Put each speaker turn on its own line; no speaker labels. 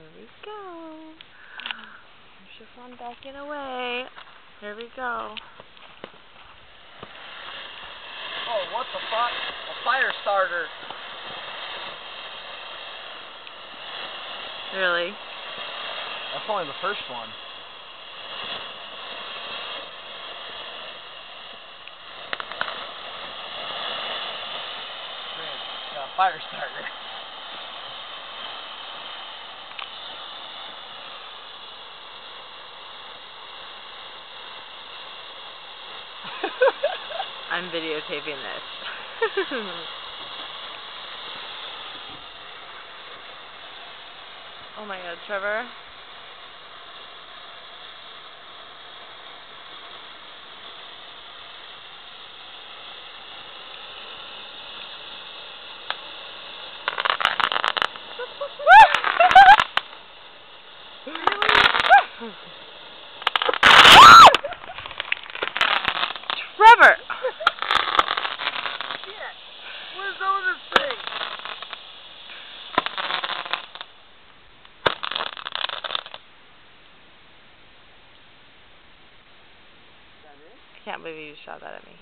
Here we go. Chiffon backing away. Here we go.
Oh, what the fuck? A fire starter.
Really?
That's only the first one. Great. Got a fire starter.
I'm videotaping this. oh my god, Trevor. Can't believe you shot that at me.